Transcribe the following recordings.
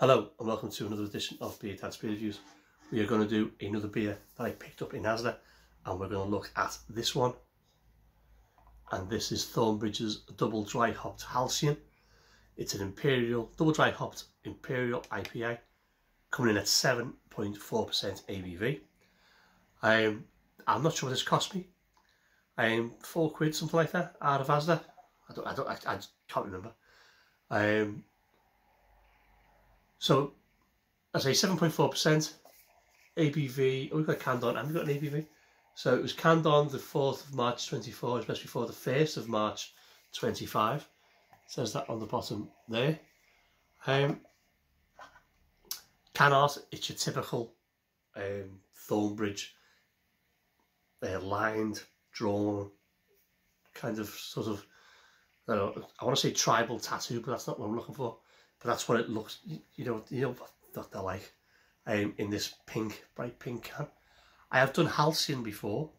Hello and welcome to another edition of Beer Dad's Beer Reviews. We are going to do another beer that I picked up in Asda and we're going to look at this one. And this is Thornbridge's Double Dry Hopped Halcyon. It's an Imperial, double dry hopped Imperial IPA coming in at 7.4% ABV. Um, I'm not sure what this cost me. Um, four quid, something like that, out of Asda. I don't, I don't, I, I can't remember. Um, so, I say 7.4% ABV. Oh, we've got canned on, and we've got an ABV. So it was canned on the 4th of March 24, just before the 1st of March 25. It says that on the bottom there. Um, can art, it's your typical um, Thornbridge uh, lined, drawn, kind of sort of, I, know, I want to say tribal tattoo, but that's not what I'm looking for but that's what it looks you know you know what they're like um, in this pink bright pink can. I have done Halcyon before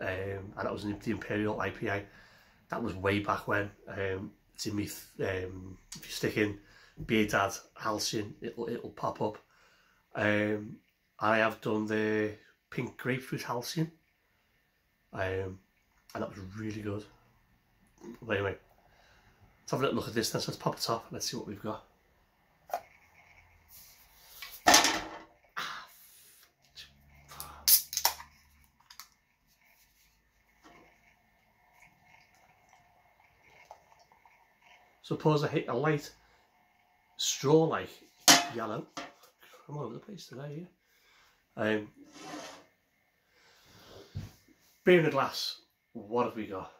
um, and that was the Imperial IPA that was way back when um, it's in me um, if you stick in Beer Dad Halcyon it'll, it'll pop up. Um, I have done the pink grapefruit Halcyon um, and that was really good. But anyway let's have a little look at this then. So let's pop it up let's see what we've got Suppose I hit a light straw-like yellow. I'm all over the place today, yeah. Um, beer in a glass, what have we got?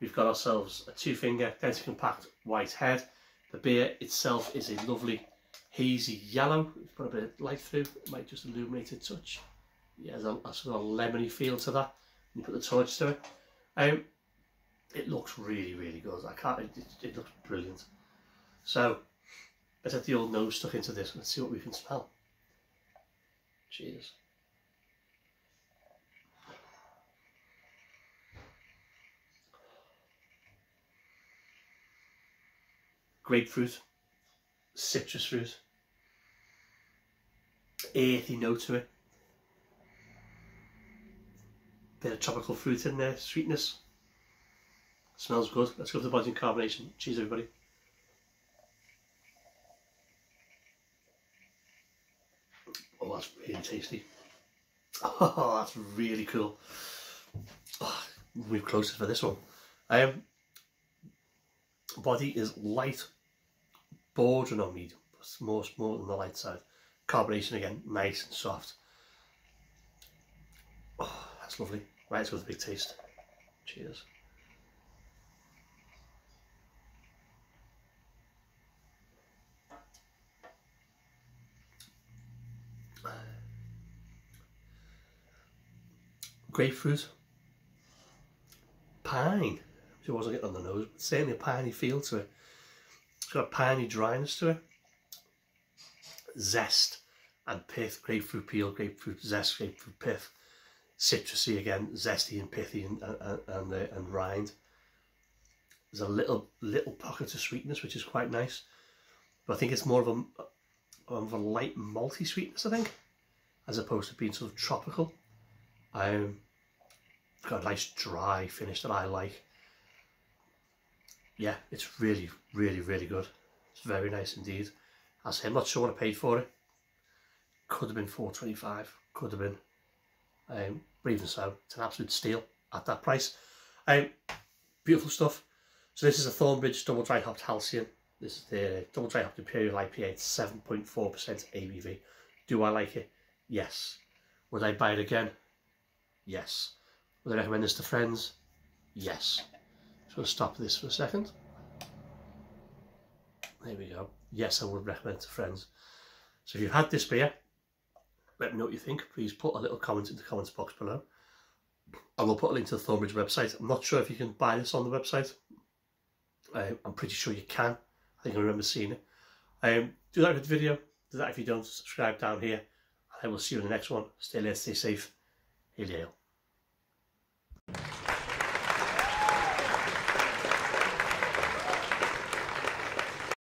We've got ourselves a two-finger, densely compact white head. The beer itself is a lovely hazy yellow. Put a bit of light through, it might just illuminate a touch. Yeah, there's a, a sort of lemony feel to that. You put the torch to it. Um, it looks really, really good. I can't, it, it looks brilliant. So, let's get the old nose stuck into this. Let's see what we can smell. Cheers. Grapefruit, citrus fruit, earthy note to it. Bit of tropical fruit in there, sweetness. Smells good. Let's go for the body carbonation. Cheers, everybody. Oh, that's really tasty. Oh, that's really cool. Oh, move closer for this one. Um, body is light, bordering on medium, but more, more than the light side. Carbonation again, nice and soft. Oh, that's lovely. Right, let's go with a big taste. Cheers. Grapefruit, pine, which I wasn't getting on the nose, but certainly a piney feel to it. It's got a piney dryness to it, zest and pith, grapefruit peel, grapefruit zest, grapefruit pith, citrusy again, zesty and pithy and and and, uh, and rind. There's a little little pocket of sweetness which is quite nice, but I think it's more of a of a light malty sweetness. I think, as opposed to being sort of tropical. Um, got a nice dry finish that I like. Yeah, it's really, really, really good. It's very nice indeed. I say I'm not sure what I paid for it. Could have been 425, could have been. Um, but even so, it's an absolute steal at that price. Um, beautiful stuff. So this is a Thornbridge double dry hopped Halcyon. This is the double dry hopped Imperial IPA. It's 7.4% ABV. Do I like it? Yes. Would I buy it again? Yes. Would I recommend this to friends? Yes. So I'll stop this for a second. There we go. Yes, I would recommend to friends. So if you've had this beer, let me know what you think. Please put a little comment in the comments box below. I will put a link to the Thornbridge website. I'm not sure if you can buy this on the website. I'm pretty sure you can. I think I remember seeing it. Um, do that with the video. Do that if you don't. Subscribe down here. And I will see you in the next one. Stay late, stay safe. Hail, hail.